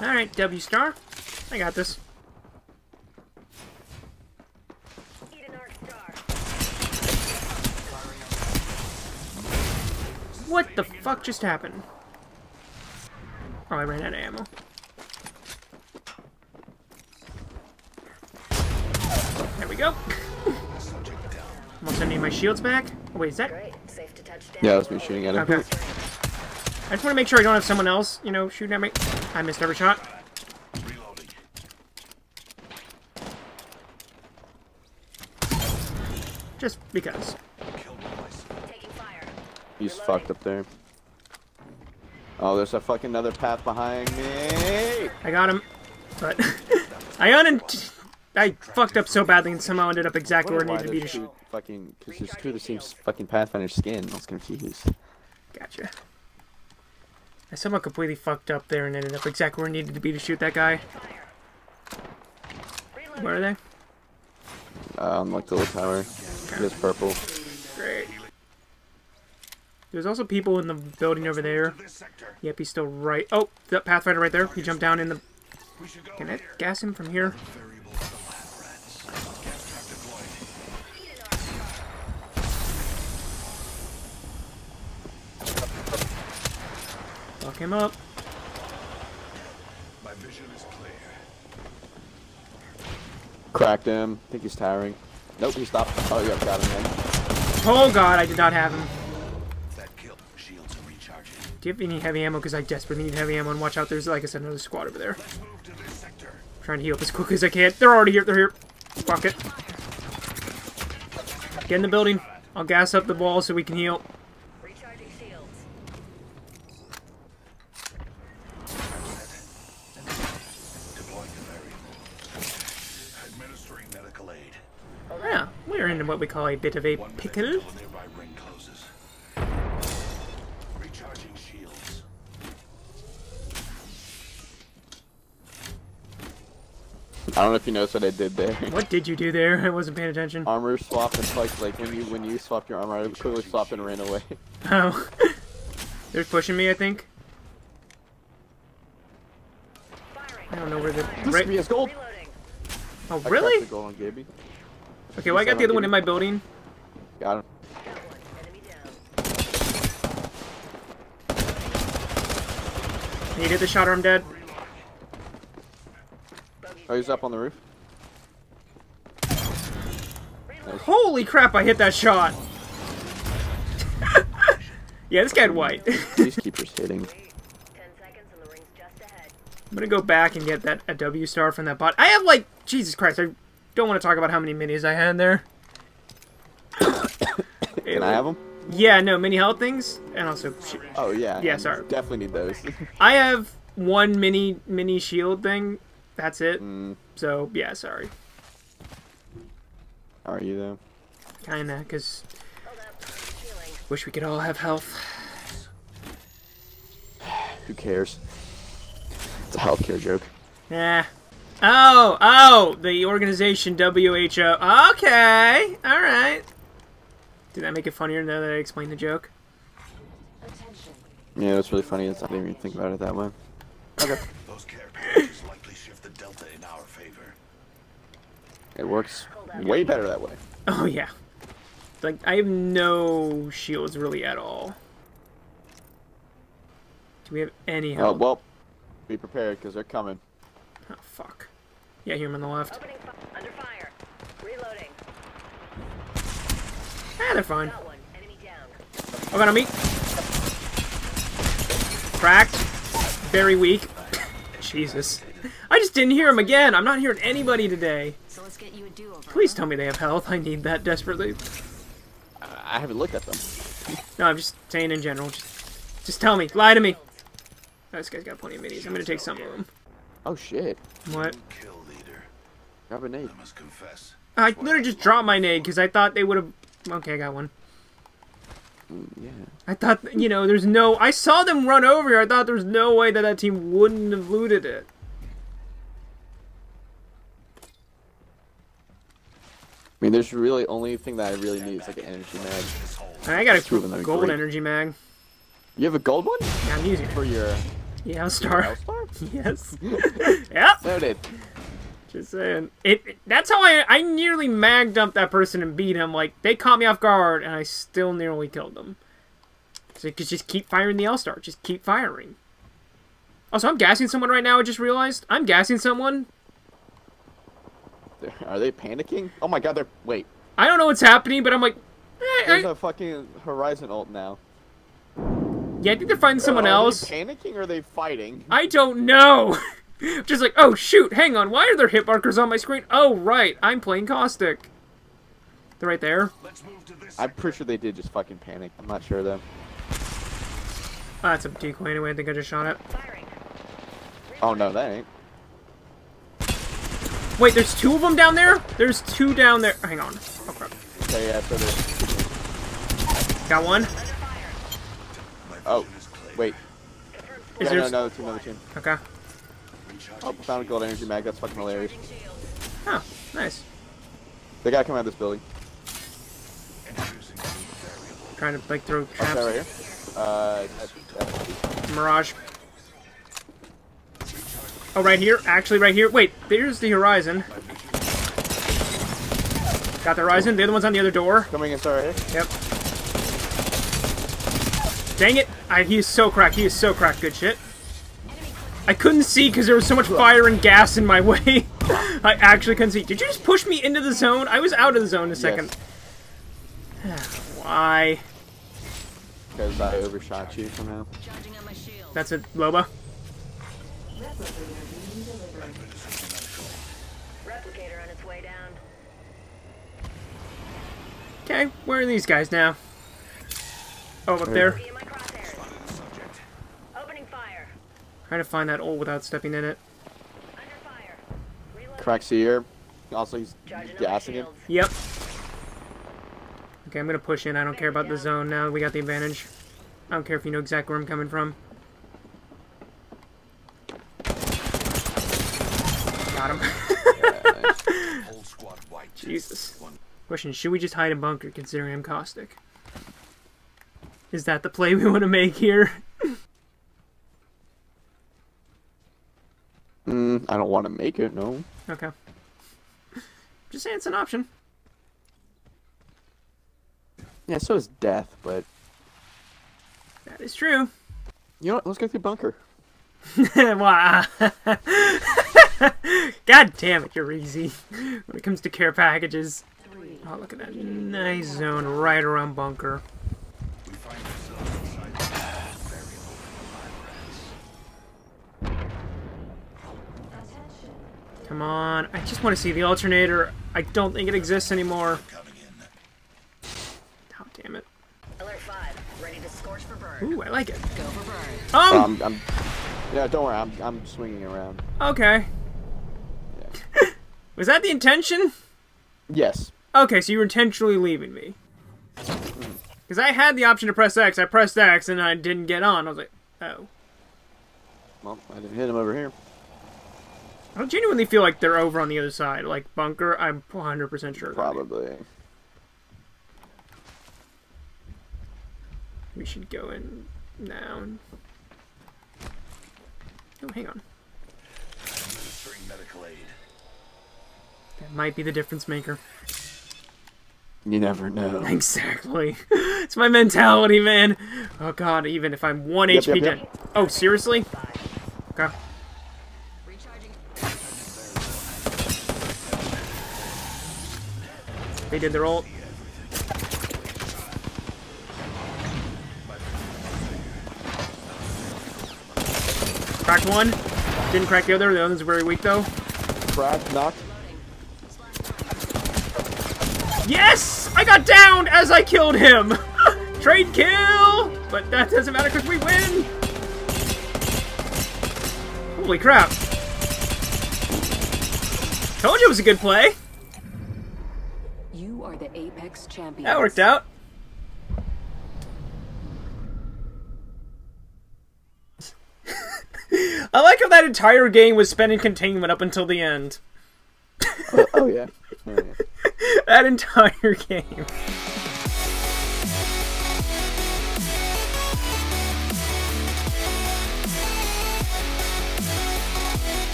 Alright, W star. I got this. Eat an arc star. What the fuck just happened? Oh, I ran out of ammo. There we go. Almost need my shields back. Oh, wait, is that? Great. Safe to touch down. Yeah, that was me shooting at him. Okay. I just want to make sure I don't have someone else, you know, shooting at me. I missed every shot. Reloading. Just because. Killed myself. He's fucked up there. Oh, there's a fucking another path behind me. I got him. But I un I fucked up so badly and somehow ended up exactly where I needed to be to shoot. fucking because there's two of the same fucking Pathfinder skin. I was confused. Gotcha. I somehow completely fucked up there and ended up exactly where I needed to be to shoot that guy. Where are they? Uh, on like the little tower. Just purple. Great. There's also people in the building over there. Yep, he's still right. Oh, that Pathfinder right there. He jumped down in the. We should go Can I gas him from here? Him up. My vision is clear. Cracked him. I think he's tiring. Nope, he stopped. Oh, yeah, got him then. Oh god, I did not have him. That killed. Shields are recharging. Do you have any heavy ammo? Because I desperately need heavy ammo. And watch out, there's like I said, another squad over there. Let's move to this sector. trying to heal up as quickly as I can. They're already here. They're here. Fuck it. Get in the building. I'll gas up the wall so we can heal. What we call a bit of a pickle. until the nearby ring closes. Recharging shields. I don't know if you noticed what I did there. What did you do there? I wasn't paying attention. Armor swap and like like when you when you swapped your armor, I quickly swapped and ran away. Oh. They're pushing me, I think. I don't know where the... This Right. me is gold. Reloading. Oh, I really? the gold on Gaby. Okay, well, I got the other one in my building. Got him. Got one. You did the shot or I'm dead. Oh, he's up on the roof. Reloading. Holy crap, I hit that shot. yeah, this guy had white. These keepers hitting. Ten seconds and the ring's just ahead. I'm gonna go back and get that a W star from that bot. I have like Jesus Christ. I don't want to talk about how many minis I had there. Can I have them? Yeah, no mini health things, and also Oh yeah. Yeah, sorry. Definitely need those. I have one mini mini shield thing. That's it. mm, So yeah, sorry. how are you though? Kinda, cause Hold up. Healing. wish we could all have health. Who cares? It's a healthcare joke. Yeah. Oh, oh, the organization WHO. Okay, all right. Did that make it funnier now that I explained the joke? Attention. Yeah, it's really funny. It's, I didn't even think about it that way. Okay. Those care packages likely shift the delta in our favor. It works way better that way. Oh yeah. Like I have no shields really at all. Do we have any Oh help? well, be prepared because they're coming. Oh, fuck. Yeah, here on the left. Under fire. Reloading. Ah, they're fine. Got one. Enemy down. Oh, got on me. Cracked. Very weak. Jesus. I just didn't hear him again. I'm not hearing anybody today. So let's get you a do-over. Please tell me they have health. I need that desperately. I I haven't looked at them. No, I'm just saying in general. Just, just tell me. Lie to me. Oh, this guy's got plenty of minis. I'm gonna take some of them. Oh shit! What? Kill leader. Grab a nade. I must confess. I literally just dropped my nade because I thought they would have. Okay, I got one. Mm, yeah. I thought, you know, there's no. I saw them run over here. I thought there was no way that that team wouldn't have looted it. I mean, there's really only thing that I really need is like an energy mag. This. I got Two of them a are gold great. energy mag. You have a gold one Yeah, I'm using it. for your Yeah, I'll your start. Hellstar? yes. yep. Noted. Just saying. It, it- That's how I. I nearly mag dumped that person and beat him. Like they caught me off guard, and I still nearly killed them. So you could just keep firing the L star. Just keep firing. Also, I'm gassing someone right now. I just realized I'm gassing someone. Are they panicking? Oh my god, they're wait. I don't know what's happening, but I'm like, eh, There's I- a fucking Horizon ult now. Yeah, I think they're fighting someone are else. They panicking or are they fighting? I don't know. Just like, oh shoot, hang on, why are there hit markers on my screen? Oh right, I'm playing Caustic. They're right there. Let's move to this. I'm pretty sure they did just fucking panic. I'm not sure though. Ah, that's a decoy anyway. I think I just shot it. Oh no, that ain't. Wait, there's two of them down there. There's two down there. Hang on. Oh crap. Okay, yeah, so there's. Got one. Oh, wait. Is yeah, there? no, another team, another team. Okay. Oh, found a gold energy mag. That's fucking hilarious. Oh, nice. They gotta come out of this building. Trying to like throw Oh, is that right here? Uh, Mirage. Oh, right here. Actually, right here. Wait, there's the horizon. Got the horizon. The other one's on the other door. coming in, sorry. Here. Yep. Dang it! I, he is so cracked. He is so cracked. Good shit. I couldn't see because there was so much fire and gas in my way. I actually couldn't see. Did you just push me into the zone? I was out of the zone in a second. Why? Because I overshot you somehow. Charging on my shield. That's it, Loba. Replicator on its way down. Okay, where are these guys now? Oh, up there. Be in my crosshairs. Subject. Opening fire. Trying to find that ult without stepping in it. Under fire. Cracks here. Also, he's Charging on gassing it. Yep. Okay, I'm gonna push in. I don't care about the zone now. We got the advantage. I don't care if you know exactly where I'm coming from. Got him. Whole squad wiped. Jesus. Question, should we just hide in bunker considering I'm caustic? Is that the play we want to make here? Mm, I don't want to make it, no. Okay. Just saying it's an option. Yeah, so is death, but That is true. you know what? Let's go through bunker. wow. God damn it, you're easy. When it comes to care packages. Oh, look at that nice zone right around bunker. we find ourselves inside the variable Come on. I just want to see the alternator. I don't think it exists anymore. Oh, damn it. Alert 5. Ready to scorch for burn. Ooh, I like it. Go for burn. Oh, Um, I'm, I'm, yeah, don't worry. I'm, I'm swinging around. okay. Was that the intention? Yes. Okay, so you were intentionally leaving me. Because I had the option to press X. I pressed X and I didn't get on. I was like, oh. Well, I didn't hit him over here. I genuinely feel like they're over on the other side. Like bunker, I'm 100% sure. Probably. We should go in now. Oh, hang on. Administering medical aid. That might be the difference maker. You never know. Exactly. it's my mentality, man. Oh god, even if I'm 1 Yep, HP yep, dead. yep. Oh, seriously? Okay. They did their ult. Cracked one. Didn't crack the other. The other's very weak, though. Crack, knock. Yes! I got downed as I killed him! Trade kill! But that doesn't matter because we win! Holy crap. Told you it was a good play. You are the Apex champion. That worked out. I like how that entire game was spent in containment up until the end. oh, oh, yeah. Oh, yeah. That entire game.